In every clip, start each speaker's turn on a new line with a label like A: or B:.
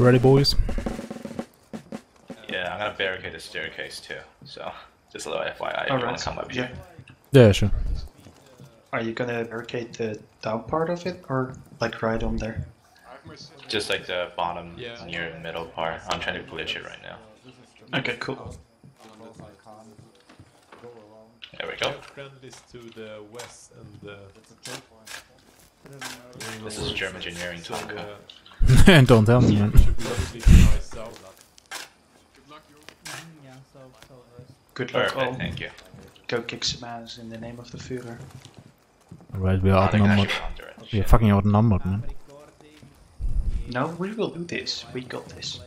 A: Ready, boys?
B: Yeah, I'm gonna barricade the staircase too. So just a little FYI, if you wanna
C: Alright.
B: come up
C: Yeah.
B: here.
A: Yeah, sure.
C: Are you gonna barricade the down part of it or like right on there?
B: Just like the bottom
D: Yeah.
B: near middle part. I'm trying to glitch it right now.
C: Okay, cool.
B: There we
D: We
B: go.
D: to the west and
B: This is German engineering
D: so,
B: talk.
A: Don't tell me, man.
D: should probably try south.
C: Good luck all.
B: Oh. Thank you.
C: Go kick some ass in the name of the Führer.
A: Alright, we are
B: Oh, they can
A: outnumbered.
B: actually counter it.
A: We are fucking outnumbered, man.
C: No, we will do this. We got this.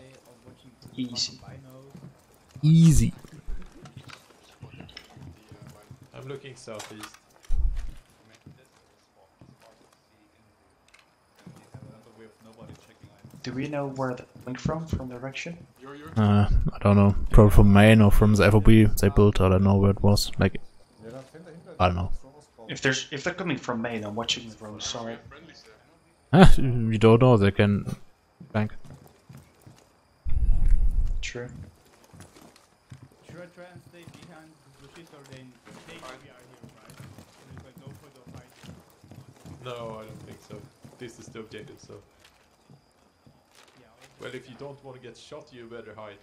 C: Easy.
A: Easy.
D: I'm looking southeast.
C: Do we know where they're coming from, from the direction?
A: Uh, I don't know. Probably from Maine or from the FOB they built. I don't know where it was. Like, I don't know.
C: If there's if they're coming from Maine, I'm watching the road. Sorry.
A: Huh, you don't know. They can bank.
C: True.
E: Should I try and stay behind the shit or they take we are here, right? And it's like no.
D: No, I don't think so. This is the objective, so.
E: Yeah,
D: Well, if you don't want to get shot, you better hide.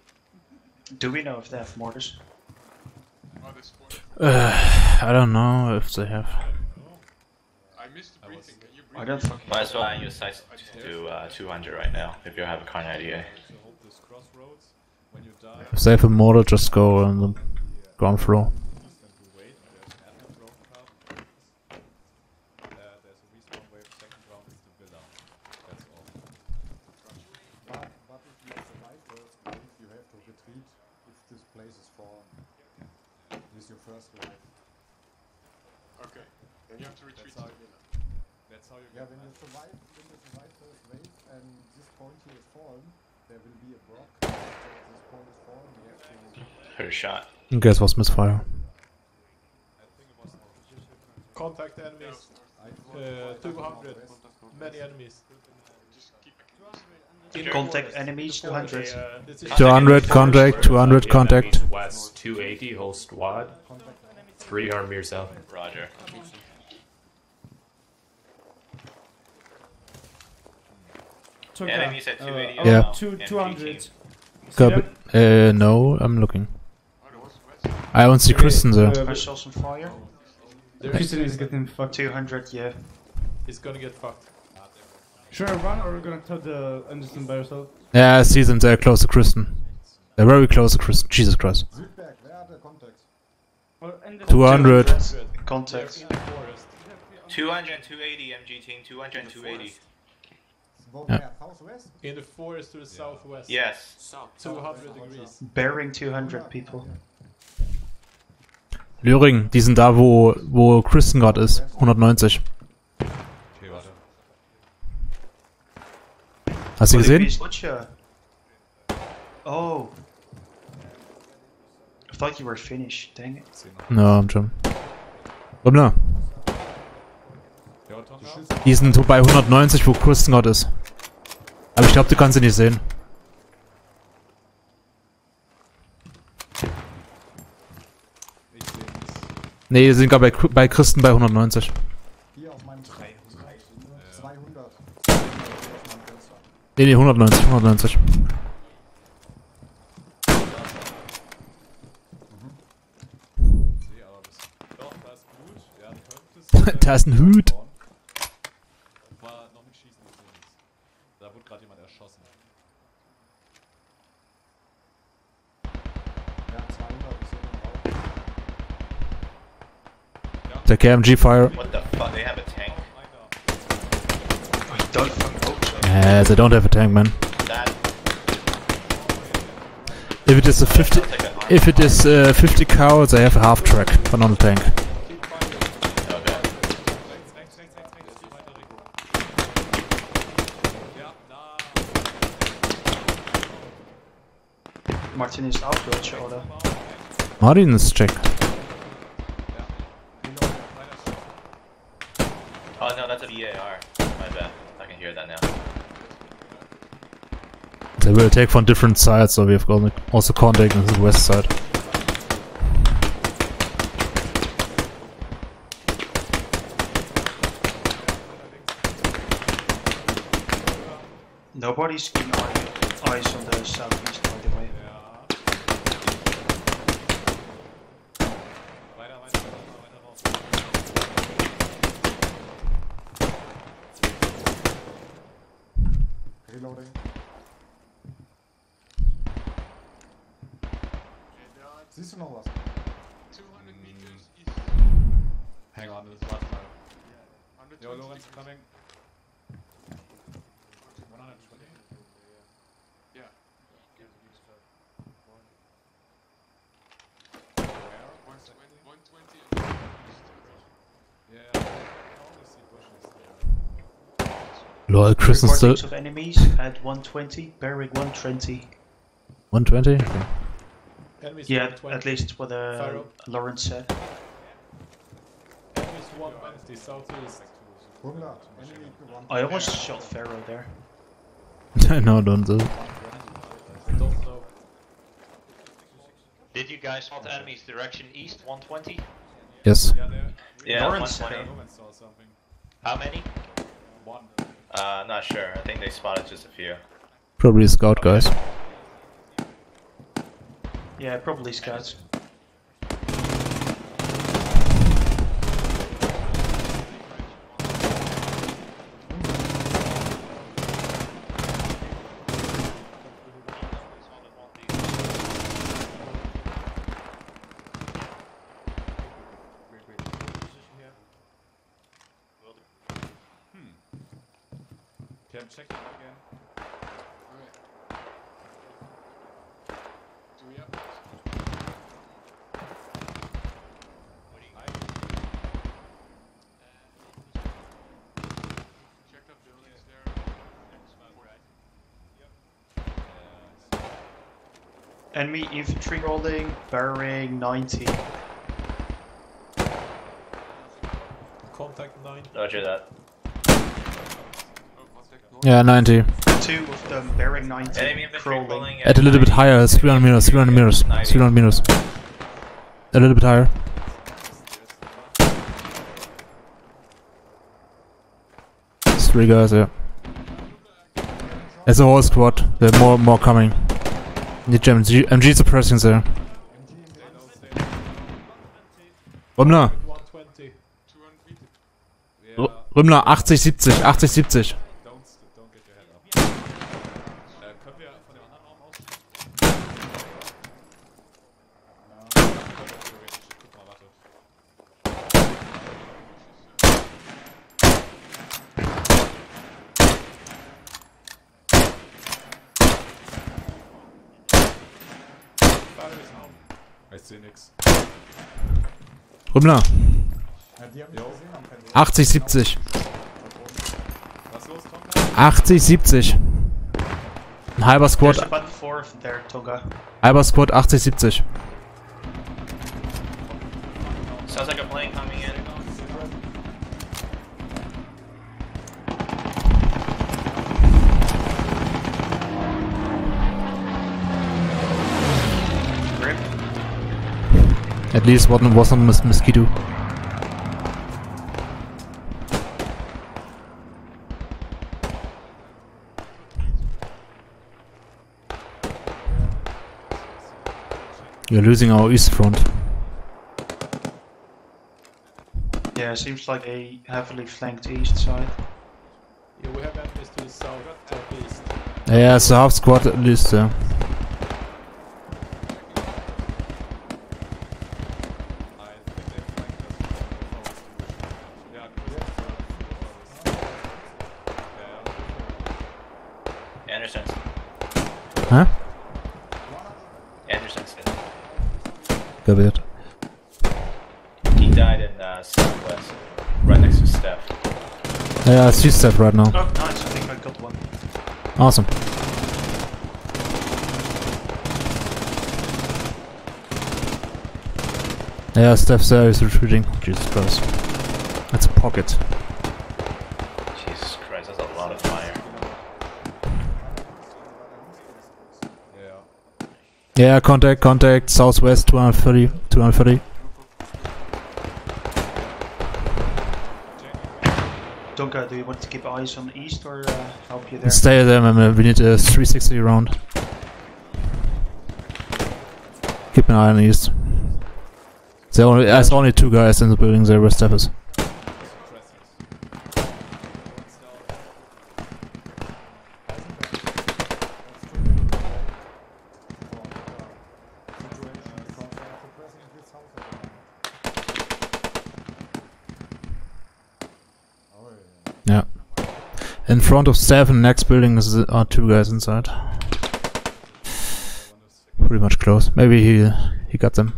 C: Do we know if they have mortars?
A: Uh, I don't know if they have.
F: I missed the
D: I
F: briefing. Can you brief
C: I don't fucking.
B: Might as well use size to uh, 200 right now if you have a Kar 98.
D: So hold this crossroads. When you die,
A: If they have a mortar, just go on the ground floor.
D: east and to wait. There's an admin drone path. Uh, there's a respawn wave. Second round is the villa. That's all.
G: But, but if you survive first wave, you have to retreat if this place is fallen. With your first life.
F: Okay. Then you have to retreat
D: That's
F: to
D: how
F: the villa.
D: That's how you
G: Yeah,
D: get
G: when you
D: that.
G: survive, when you survive first wave and this point here is fallen, there will be a block. If this point is fallen, you have to.
B: Heard a shot.
A: Guess was misfire.
D: I think it was Contact enemies. Uh, 200. Many enemies.
C: Contact enemies, 200.
A: 200 contact, 200 contact.
H: West 280, host WAD. 300 meters south.
B: Roger. Enemies at 280.
E: Uh,
A: Yeah.
E: about two, 200.
A: Copy. Uh, no, I'm looking. I don't see Kristen there.
C: I saw some fire.
D: There's,
E: Christian is getting fucked.
C: 200, yeah.
D: he's gonna get fucked.
E: Should I run or are we gonna tell the Anderson by yourself?
A: Yeah, I see them. They're close to Kristen. They're very close to Kristen. Jesus Christ.
G: Südberg, where are the contacts?
A: 200.
C: Contact.
D: They're in the forest.
B: 200 and 280 MG team. 200 and 280.
A: Yeah.
D: In the forest to the southwest.
B: Yes.
D: 200 degrees.
C: Bearing 200 people.
A: Löring, die sind da, wo, wo Kristen gerade ist. 190.
D: Okay, warte.
A: Hast du
C: What
A: gesehen?
C: Oh. I thought you were finished, dang it.
A: No, I'm schon. Komm da. Die sind bei 190, wo Kristen gerade ist. Aber ich glaube, du kannst sie nicht sehen. Ne, wir sind gerade bei, bei Christen bei 190.
G: Hier auf meinem 300. 200.
A: Ne, ne, 190, 190.
D: da ist
A: ein Hüt.
D: War noch mit Schießen Da wurde gerade jemand erschossen.
G: Im Raum.
A: KMG Fire.
B: What the fuck? They have a tank.
C: I don't fucking hope so.
A: Yeah, don't have a tank, man.
B: That
A: If it is a 50,
B: like
A: if it is uh, 50 cal, they have a half track, but not a tank.
B: Okay.
D: Rechts, rechts, rechts, rechts, rechts. Weiter Richtung. Ja, da.
C: Martin is out, Butcher, oder?
A: Martin is check.
B: Oh no, that's a BAR. My bad. I can hear that now.
A: They will attack from different sides, so we have got also contact on the west side.
C: Nobody's keeping eye, eyes on the southeast, by the way.
D: Ja. Weiter, weiter, weiter, weiter raus.
G: Reloading. Siehst du noch was?
F: 200 meters east.
D: Hang on, this is last time.
F: 120
D: Yo, Lorenz
F: meters.
D: coming. 120.
F: Yeah.
D: Where?
F: 120, 120 and east.
D: Yeah, I can only see bushes there.
A: Lol, Chris is still
C: of enemies at 120, bearing 120.
A: 120? Okay.
D: Enemies
C: Yeah,
D: 120.
C: at least what uh, Lawrence said.
D: Enemies 120 southeast.
G: Hummler, enemy one.
C: I almost shot Pharaoh there.
A: no, don't do it.
D: I don't know.
I: Did you guys spot enemies direction east 120?
A: Yes.
D: Yeah, there.
B: Yeah,
C: Lawrence
D: saw something.
I: How many?
D: One.
B: Uh, not sure. I think they spotted just a few.
A: Probably scout guys.
C: Yeah, probably scouts.
D: Okay, I'm checking again.
F: Alright. Do we have... Check the buildings there.
C: Uh, Enemy infantry rolling, bearing 90.
D: Contact 9.
B: Roger that.
F: Contact north.
A: Yeah, 90.
C: Two of them bearing 90,
B: Enemy
C: crawling.
A: At a little bit
B: 90.
A: higher, 300 meters, 300 meters, 300 meters. A little bit higher. Three guys, yeah. As a whole squad, there are more more coming. Need MG, MG suppressing there. Rümmler,
D: 120.
F: 200 meters.
D: Yeah.
A: Rümmler, 80, 70, 80, 70.
G: Fenster.
A: 80, 70.
D: Was los, Tonka?
A: 80, 70. Ein halber
C: There's
A: Squad,
C: about four there, Tonga.
A: halber Squad 80, 70. At least one was on mos- mosquito. We're losing our east front.
C: Yeah, seems like a heavily flanked east side.
D: Yeah, we have enemies to the south, southeast.
A: Yeah, it's a half squad at least. Yeah.
D: I think they flanked us from the forest division. Yeah, Chris Yeah,
B: Anderson's.
A: Huh?
B: Anderson's.
A: Kapiert.
B: He died in uh, southwest, right next to Steph.
A: Yeah, I see stuff right now.
C: Oh, nice, I think I got one.
A: Awesome. Yeah, Steph there is retreating. Jesus Christ. That's a pocket.
B: Jesus Christ, that's a lot of fire.
A: Yeah, contact, contact, southwest 230, 230.
C: Donka, do you want to keep eyes on the east or uh, help you there?
A: Stay there, man. We need a 360 round. Keep an eye on the east. There only, there's only two guys in the building there, where Steph is. Yeah. In front of the next building is, are two guys inside. Pretty much close. Maybe he he got them.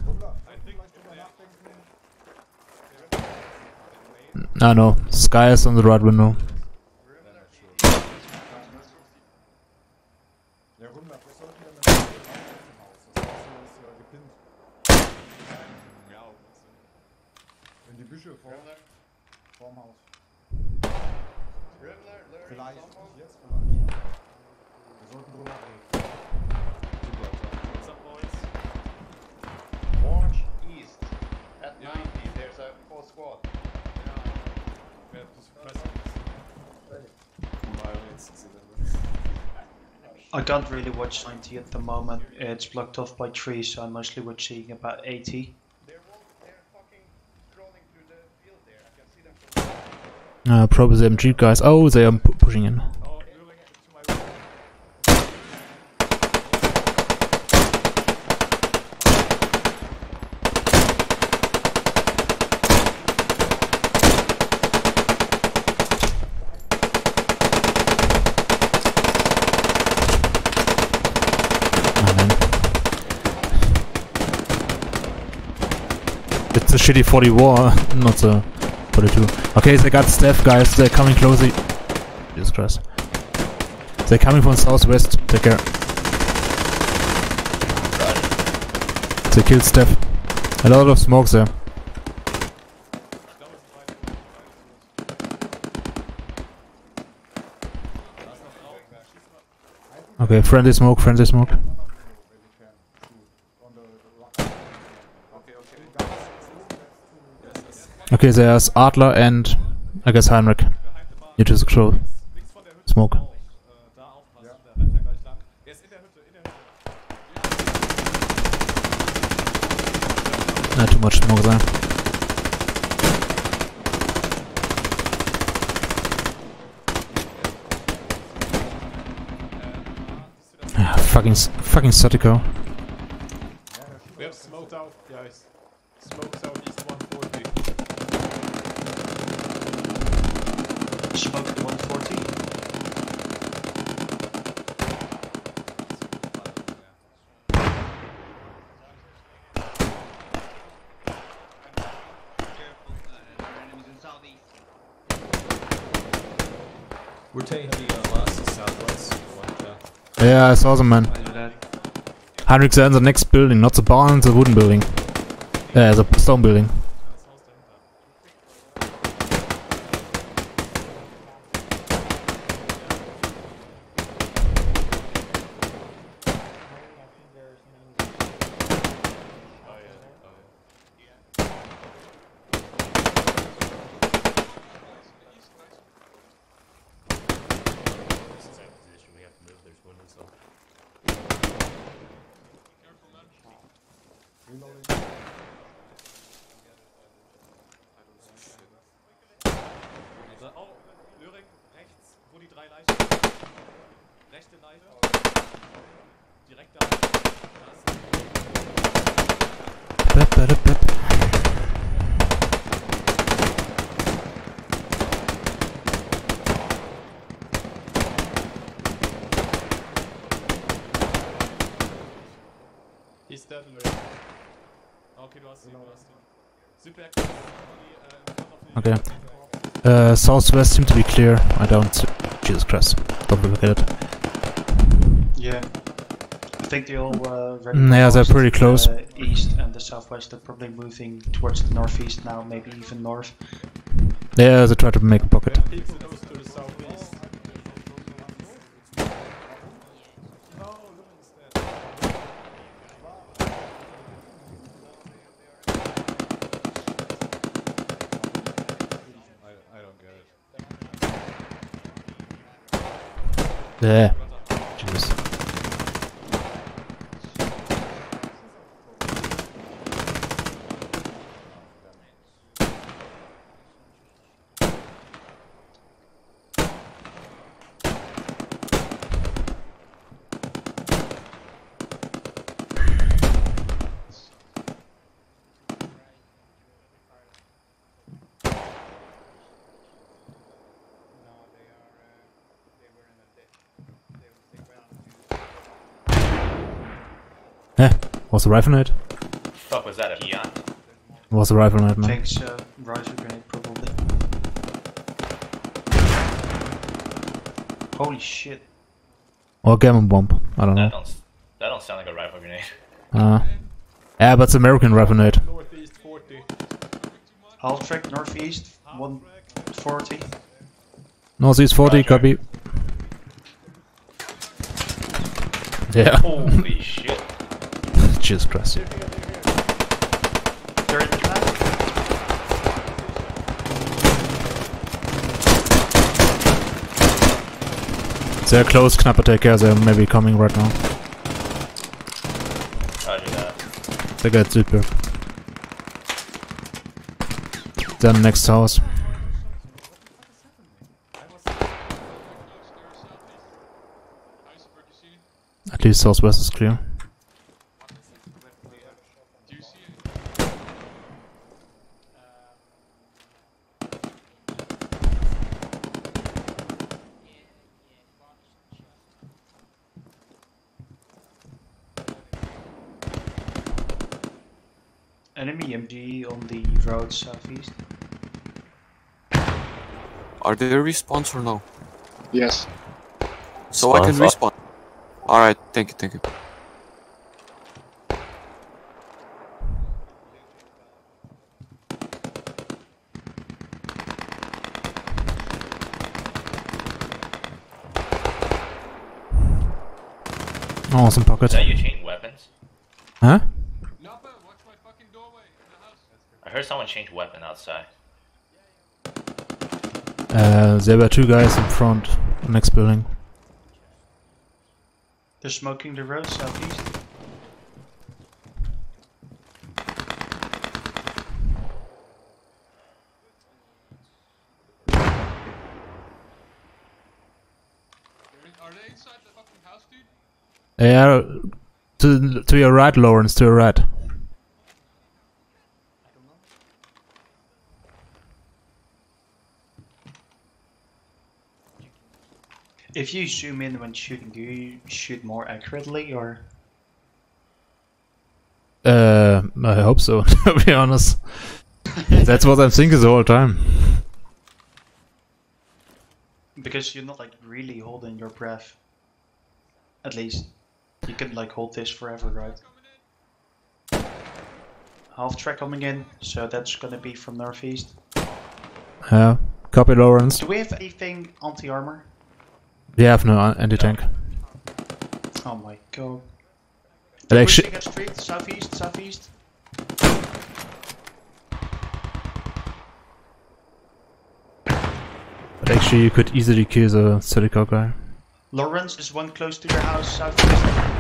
A: No, no. Sky is on the right window.
G: Ja, 100, wir sollten ja mit dem Haus. Das Haus ist gepinnt. In die Büsche vor, vorm Haus. Vielleicht, jetzt vielleicht. Wir sollten drüber reden.
I: Orange East. At 90, there's a full squad.
C: I don't really watch 90 at the moment. It's blocked off by trees, so I'm mostly watching about 80.
I: They're, they're fucking crawling through the field there. I can see them from
A: Uh, probably the MG guys. Oh, they are pu pushing in. It's a shitty 40 war, not the 42. Okay, they got Steph, guys. They're coming closely. Jesus Christ. They're coming from southwest. Take care. They killed Steph. A lot of smoke there. Okay, friendly smoke, friendly smoke. Okay, there's Adler and I guess Heinrich. You just control smoke. Not too much smoke there. Ah, fucking, fucking Satico.
D: We have smoked out, guys. Smoked out east 140.
C: Smoke at 140.
H: We're taking the uh, last southwest. One, uh,
A: Yeah, I saw them, man. Heinrich's in the next building, not the barn, the wooden building. Yeah, the stone building.
H: this is our position. We have to move. There's windows up.
D: Oh, Löring, rechts, wo die drei Leichen sind. Rechte Leiche. Direkt da. Da ist
A: Bep, bep, bep.
D: He's dead, Löring. Okay, du hast ihn, du hast ihn. Südberg, die, äh, in front of the-
A: Okay. Uh, southwest seem to be clear. I don't. see- Jesus Christ. Complicated.
C: Yeah. I think they all uh,
A: Mm, yeah, they're pretty close.
C: Uh, east and the southwest are probably moving towards the northeast now, maybe even north.
A: Yeah, they try to make a pocket.
D: People close to the southeast. No, Löring is dead.
A: Yeah. Jeez.
E: No, they are. Uh, they were in a ditch. They, they went on to.
A: Yeah. Was the rifle nade?
B: Fuck was that a peon?
A: Was the rifle nade, man.
C: Thanks, uh, riser grenade probably. Holy shit.
A: Or gammon bomb. I don't
B: That
A: know.
B: don't that don't sound like a rifle grenade.
A: Uh, yeah, but it's American rifle nade.
D: Northeast 40.
C: Half track northeast, 140.
A: Northeast 40,
B: Roger.
A: copy. Yeah.
B: Holy shit.
A: Jesus Christ.
C: They're
A: close, knapp attack, yeah, they're maybe coming right now. They got Südberg. Then next house. At least southwest is clear.
C: Enemy MG on the road southeast.
J: Are there respawns or no?
F: Yes.
J: So I can respawn. Alright, thank you, thank you.
A: Awesome some
B: Is
A: pocket.
B: that you change weapons?
A: Huh?
F: Nappa, watch my fucking doorway in the house.
B: I heard someone change weapon outside.
A: Uh, there were two guys in front, next building.
C: They're smoking the road southeast.
F: Are they inside the fucking house, dude?
A: Yeah, to, to your right, Lawrence, to your right.
C: If you zoom in when shooting, do you shoot more accurately or?
A: Uh, I hope so, to be honest. That's what I'm thinking the whole time.
C: Because you're not like really holding your breath. At least you can like hold this forever, right? Half track coming in, so that's gonna be from northeast.
A: Yeah, copy, Lawrence.
C: Do we have anything anti-armor?
A: We have no uh, anti-tank.
C: Oh my god.
A: But actually,
C: Pushing a street, southeast, southeast.
A: but actually, you could easily kill the Celica guy.
C: Lawrence is one close to your house, southeast.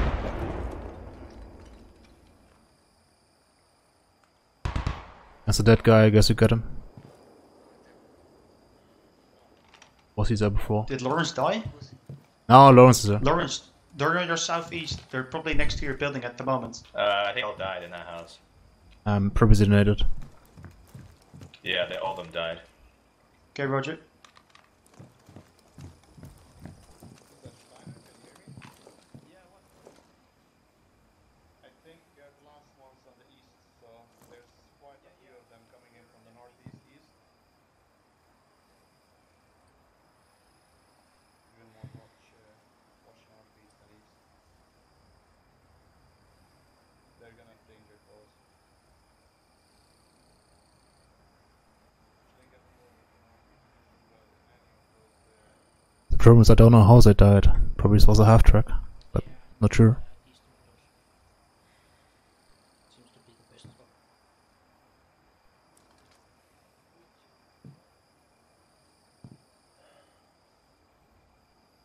A: As a dead guy, I guess you got him. Was he there before?
C: Did Lawrence die?
A: No, Lawrence is there.
C: Lawrence, they're on your southeast. They're probably next to your building at the moment.
B: Uh, I think all died in that house.
A: I'm probably detonated.
B: Yeah, they, all of them died.
C: Okay, Roger.
I: I think uh, the last one's on the east, so there's quite a few of them coming in from the northeast east. Even more watch, uh, watch northeast and east. They're gonna danger close. Actually, get me over to northeast as well, if any of those
A: is I don't know how they died. Probably it was a half track, but not sure.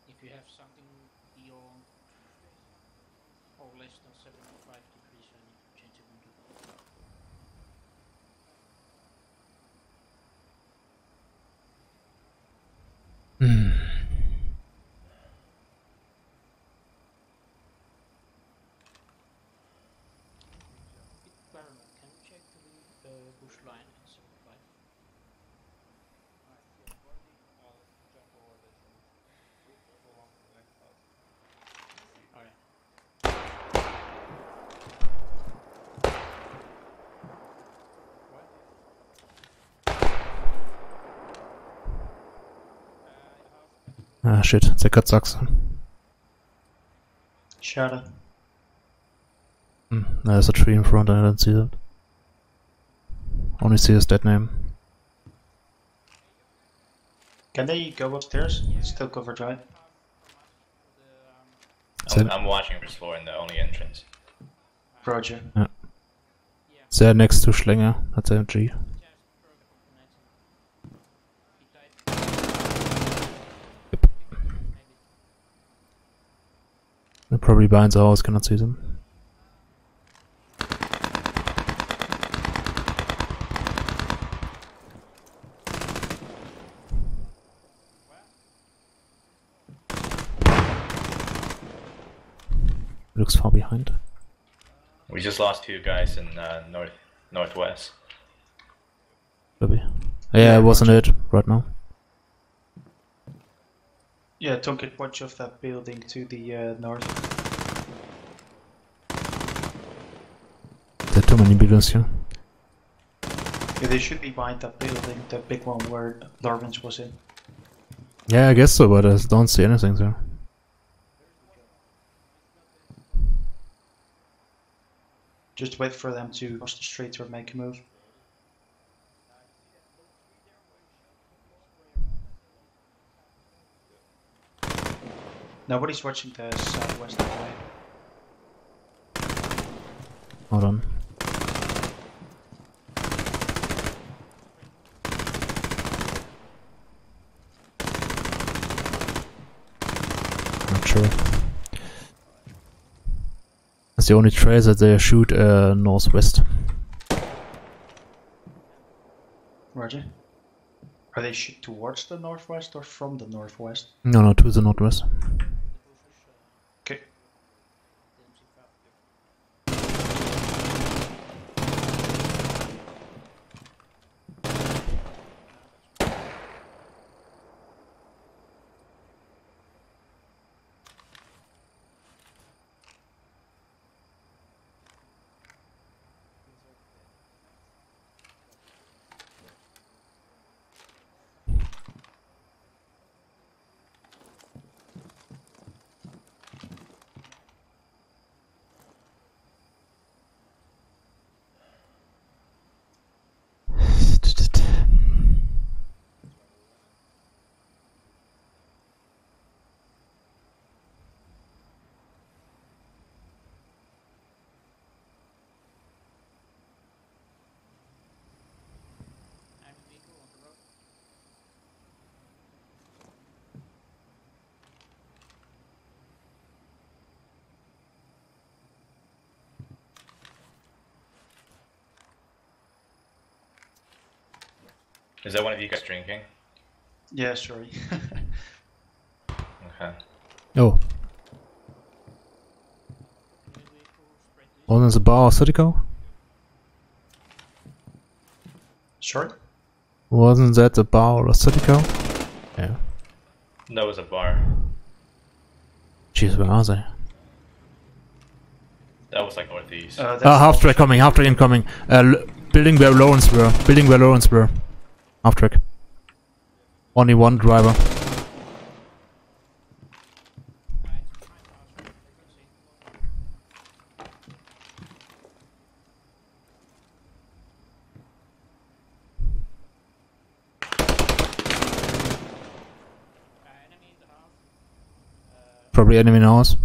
K: If if you have something beyond or less than 75 degrees, I need to change it into
A: Hmm.
K: Baron, can you check the uh, bush line in 75? Okay.
A: Ah, shit. They got sucks.
C: Shadow.
A: Hmm. There's a tree in front, and I don't see that. Only see his dead name.
C: Can they go upstairs? Still covered, right?
A: Said-
B: I'm, I'm watching first floor in the only entrance.
C: Roger.
A: They're next to Schlinger. That's MG. Probably behind the house, cannot see them. Looks far behind.
B: We just lost two guys in uh, north northwest.
A: Maybe. Yeah, it wasn't it right now.
C: Yeah, don't get watch of that building to the uh, north.
A: There are too many buildings here.
C: Yeah, they should be behind that building, the big one where Lawrence was in.
A: Yeah, I guess so, but I don't see anything there.
C: Just wait for them to cross the street or make a move. Nobody's watching the southwest way.
A: Hold on. Sure. That's the only trace that they shoot uh, northwest.
C: Roger. Are they shoot towards the northwest or from the northwest?
A: No, no, to the northwest.
C: Okay.
B: Is that one of you guys drinking?
C: Yeah, sorry.
B: Okay.
A: Oh. Wasn't the bar Citico?
C: Sure.
A: Wasn't that the bar or Citico? Yeah.
B: That was a bar.
A: Jeez, where are they?
B: That was like northeast.
C: Uh, that's
A: Ah, half
C: all-
A: track coming, half track incoming. Uh, building where Lawrence were. Building where Lawrence were. Half track. Only one driver. Probably enemy in ours.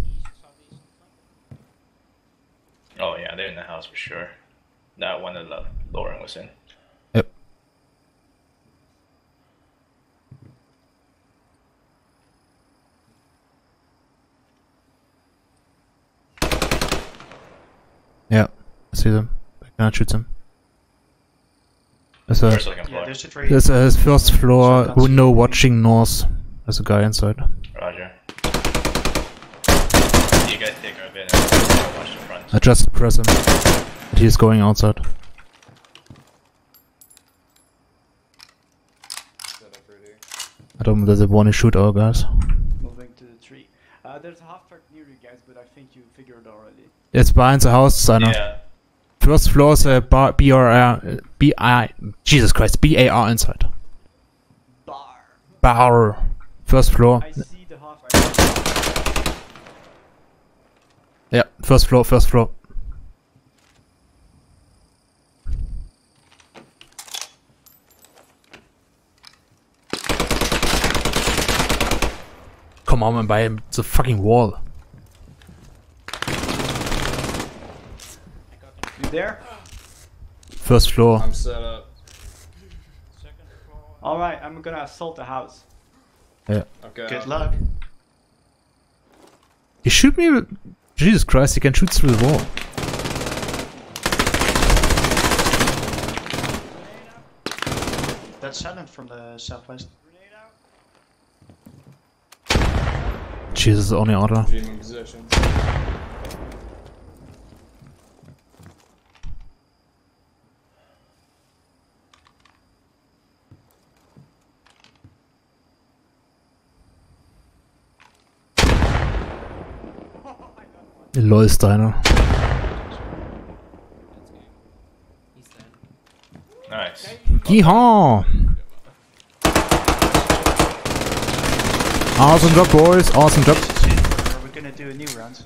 B: Oh yeah, they're in the house for sure. That one that Lo- Lauren was in.
A: Yep. I see them. I cannot shoot them. There's a,
B: Where's second floor?
C: Yeah, there's a
A: there's a first floor
C: can't
A: window watching north. There's a guy inside.
B: Roger. You guys take a and watch the front.
A: I just press him. And he's going outside.
D: Set up ready.
A: I don't know does it want to shoot our guys.
E: Moving to the tree. Uh, there's a half truck near you guys, but I think you figured already.
A: It's behind the house, Signer.
B: Yeah.
A: First floor is a bar, BR, BI, Jesus Christ, BAR inside.
E: Bar.
A: Bar. First floor.
E: I see the half. I
A: Yeah, first floor, first floor. Come on, man, by the fucking wall.
E: There?
A: First floor.
D: I'm set up.
K: Second floor.
E: All right, I'm gonna assault the house.
A: Yeah.
D: Okay.
C: Good
D: I'm-
C: luck.
A: You shoot me with... Jesus Christ, you can shoot through the wall.
C: That's silent from the southwest.
A: Jesus, only auto. LOL Steiner.
B: Nice.
A: Yeehaw! Awesome job, boys. Awesome job.
C: Are we gonna do a new round?